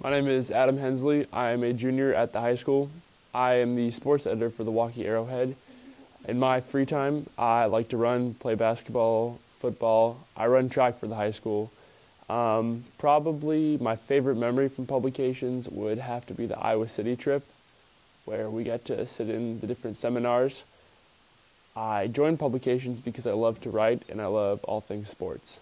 My name is Adam Hensley. I am a junior at the high school. I am the sports editor for the Waukee Arrowhead. In my free time, I like to run, play basketball, football. I run track for the high school. Um, probably my favorite memory from publications would have to be the Iowa City trip, where we got to sit in the different seminars. I joined publications because I love to write and I love all things sports.